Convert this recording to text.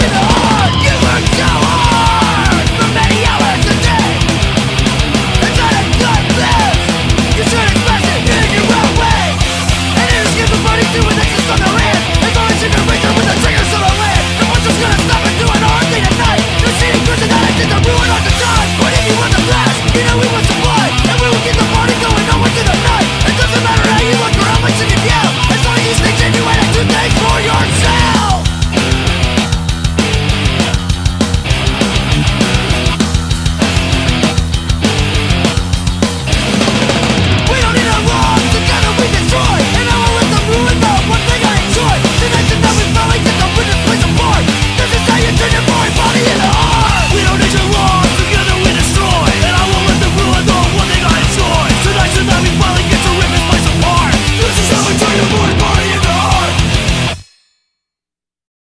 gotta!